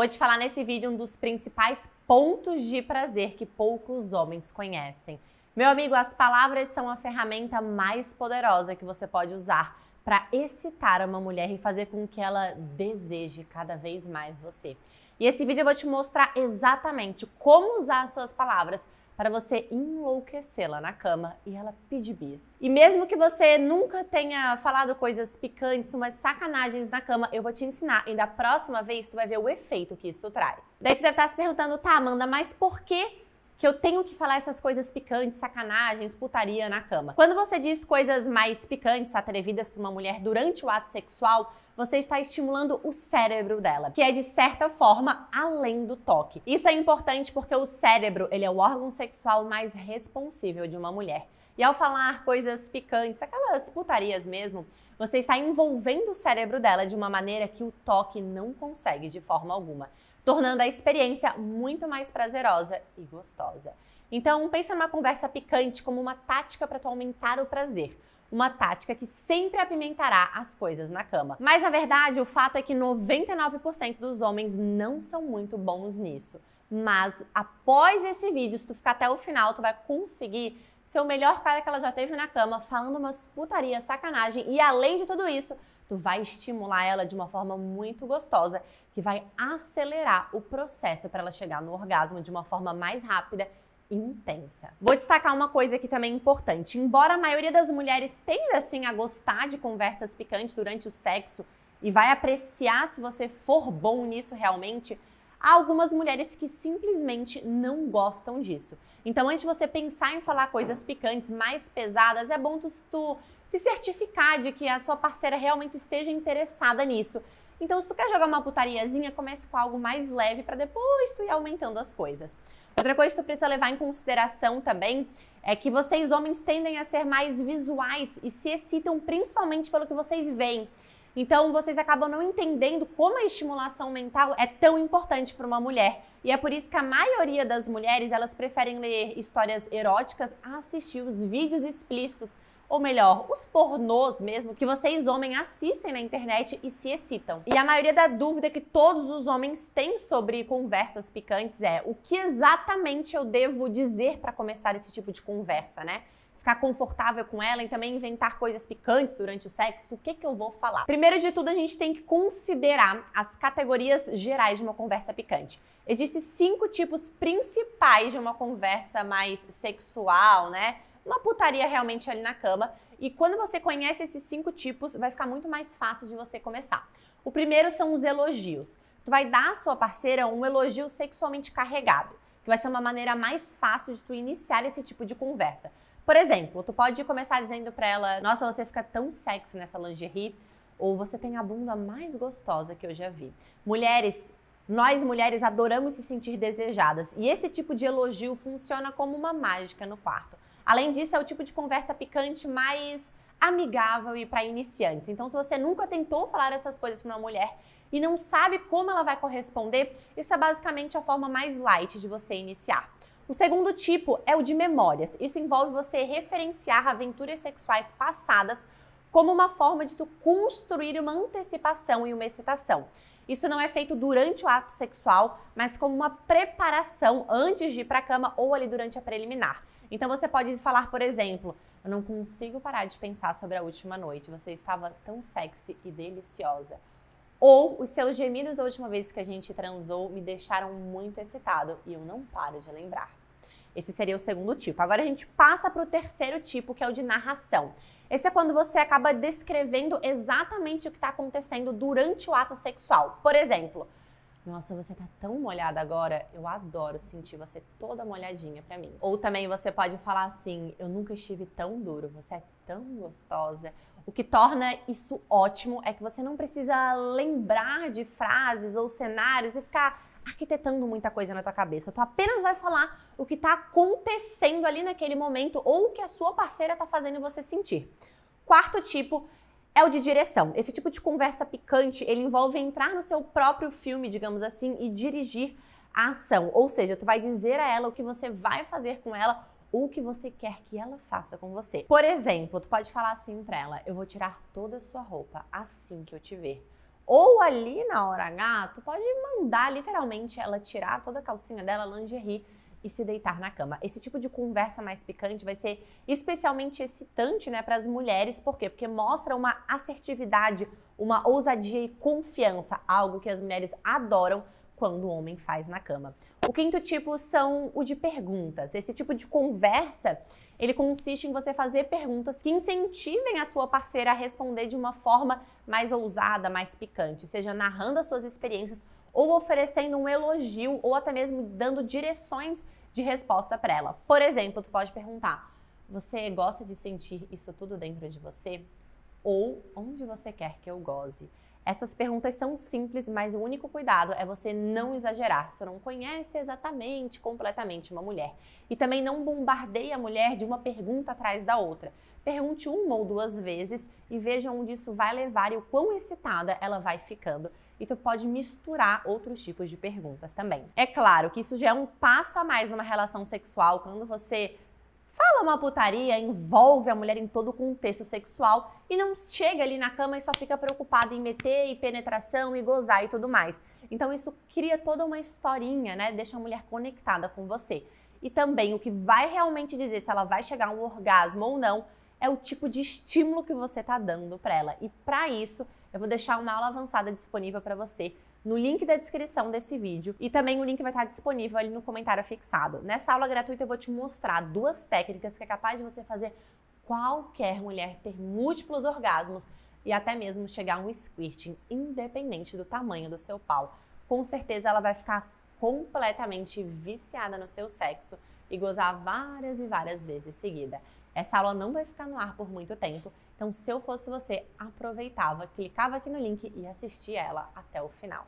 Vou te falar nesse vídeo um dos principais pontos de prazer que poucos homens conhecem. Meu amigo, as palavras são a ferramenta mais poderosa que você pode usar para excitar uma mulher e fazer com que ela deseje cada vez mais você. E esse vídeo eu vou te mostrar exatamente como usar as suas palavras para você enlouquecê-la na cama e ela pedir bis. E mesmo que você nunca tenha falado coisas picantes, umas sacanagens na cama, eu vou te ensinar e da próxima vez tu vai ver o efeito que isso traz. Daí tu deve estar se perguntando, tá, Amanda, mas por que que eu tenho que falar essas coisas picantes, sacanagens, putaria na cama. Quando você diz coisas mais picantes, atrevidas para uma mulher durante o ato sexual, você está estimulando o cérebro dela, que é de certa forma além do toque. Isso é importante porque o cérebro, ele é o órgão sexual mais responsível de uma mulher. E ao falar coisas picantes, aquelas putarias mesmo, você está envolvendo o cérebro dela de uma maneira que o toque não consegue de forma alguma tornando a experiência muito mais prazerosa e gostosa. Então, pensa numa conversa picante como uma tática para tu aumentar o prazer. Uma tática que sempre apimentará as coisas na cama. Mas na verdade, o fato é que 99% dos homens não são muito bons nisso. Mas após esse vídeo, se tu ficar até o final, tu vai conseguir ser o melhor cara que ela já teve na cama, falando umas putaria, sacanagem. E além de tudo isso, tu vai estimular ela de uma forma muito gostosa, que vai acelerar o processo para ela chegar no orgasmo de uma forma mais rápida e intensa. Vou destacar uma coisa aqui também importante. Embora a maioria das mulheres tenda assim a gostar de conversas picantes durante o sexo e vai apreciar se você for bom nisso realmente, há algumas mulheres que simplesmente não gostam disso. Então, antes de você pensar em falar coisas picantes mais pesadas, é bom tu, tu se certificar de que a sua parceira realmente esteja interessada nisso. Então, se tu quer jogar uma putariazinha, comece com algo mais leve para depois tu ir aumentando as coisas. Outra coisa que tu precisa levar em consideração também é que vocês homens tendem a ser mais visuais e se excitam principalmente pelo que vocês veem. Então, vocês acabam não entendendo como a estimulação mental é tão importante para uma mulher. E é por isso que a maioria das mulheres, elas preferem ler histórias eróticas a assistir os vídeos explícitos ou melhor, os pornôs mesmo, que vocês homens assistem na internet e se excitam. E a maioria da dúvida que todos os homens têm sobre conversas picantes é o que exatamente eu devo dizer para começar esse tipo de conversa, né? Ficar confortável com ela e também inventar coisas picantes durante o sexo, o que, que eu vou falar? Primeiro de tudo, a gente tem que considerar as categorias gerais de uma conversa picante. Existem cinco tipos principais de uma conversa mais sexual, né? uma putaria realmente ali na cama. E quando você conhece esses cinco tipos, vai ficar muito mais fácil de você começar. O primeiro são os elogios. Tu vai dar à sua parceira um elogio sexualmente carregado, que vai ser uma maneira mais fácil de tu iniciar esse tipo de conversa. Por exemplo, tu pode começar dizendo para ela: "Nossa, você fica tão sexy nessa lingerie", ou "Você tem a bunda mais gostosa que eu já vi". Mulheres nós mulheres adoramos se sentir desejadas e esse tipo de elogio funciona como uma mágica no quarto. Além disso, é o tipo de conversa picante mais amigável e para iniciantes. Então, se você nunca tentou falar essas coisas para uma mulher e não sabe como ela vai corresponder, isso é basicamente a forma mais light de você iniciar. O segundo tipo é o de memórias. Isso envolve você referenciar aventuras sexuais passadas como uma forma de tu construir uma antecipação e uma excitação. Isso não é feito durante o ato sexual, mas como uma preparação antes de ir para a cama ou ali durante a preliminar. Então você pode falar, por exemplo, eu não consigo parar de pensar sobre a última noite. Você estava tão sexy e deliciosa. Ou os seus gemidos da última vez que a gente transou me deixaram muito excitado e eu não paro de lembrar. Esse seria o segundo tipo. Agora a gente passa para o terceiro tipo, que é o de narração. Esse é quando você acaba descrevendo exatamente o que está acontecendo durante o ato sexual. Por exemplo, nossa, você tá tão molhada agora, eu adoro sentir você toda molhadinha para mim. Ou também você pode falar assim: eu nunca estive tão duro, você é tão gostosa. O que torna isso ótimo é que você não precisa lembrar de frases ou cenários e ficar arquitetando muita coisa na tua cabeça. Tu apenas vai falar o que tá acontecendo ali naquele momento ou o que a sua parceira tá fazendo você sentir. Quarto tipo é o de direção. Esse tipo de conversa picante, ele envolve entrar no seu próprio filme, digamos assim, e dirigir a ação. Ou seja, tu vai dizer a ela o que você vai fazer com ela ou o que você quer que ela faça com você. Por exemplo, tu pode falar assim para ela: "Eu vou tirar toda a sua roupa assim que eu te ver". Ou ali na hora H, tu pode mandar literalmente ela tirar toda a calcinha dela, lingerie e se deitar na cama. Esse tipo de conversa mais picante vai ser especialmente excitante, né, para as mulheres, por quê? Porque mostra uma assertividade, uma ousadia e confiança, algo que as mulheres adoram quando o homem faz na cama. O quinto tipo são o de perguntas. Esse tipo de conversa, ele consiste em você fazer perguntas que incentivem a sua parceira a responder de uma forma mais ousada, mais picante, seja narrando as suas experiências ou oferecendo um elogio ou até mesmo dando direções de resposta para ela. Por exemplo, tu pode perguntar: você gosta de sentir isso tudo dentro de você? Ou onde você quer que eu goze? Essas perguntas são simples, mas o único cuidado é você não exagerar se tu não conhece exatamente, completamente uma mulher. E também não bombardeie a mulher de uma pergunta atrás da outra. Pergunte uma ou duas vezes e veja onde isso vai levar e o quão excitada ela vai ficando e tu pode misturar outros tipos de perguntas também. É claro que isso já é um passo a mais numa relação sexual, quando você fala uma putaria, envolve a mulher em todo o contexto sexual e não chega ali na cama e só fica preocupada em meter e penetração e gozar e tudo mais. Então isso cria toda uma historinha, né? Deixa a mulher conectada com você. E também o que vai realmente dizer se ela vai chegar a um orgasmo ou não é o tipo de estímulo que você está dando para ela. E para isso, eu vou deixar uma aula avançada disponível para você no link da descrição desse vídeo e também o link vai estar disponível ali no comentário fixado. Nessa aula gratuita eu vou te mostrar duas técnicas que é capaz de você fazer qualquer mulher ter múltiplos orgasmos e até mesmo chegar a um squirting independente do tamanho do seu pau. Com certeza ela vai ficar completamente viciada no seu sexo e gozar várias e várias vezes seguida. Essa aula não vai ficar no ar por muito tempo, então se eu fosse você, aproveitava, clicava aqui no link e assistia ela até o final.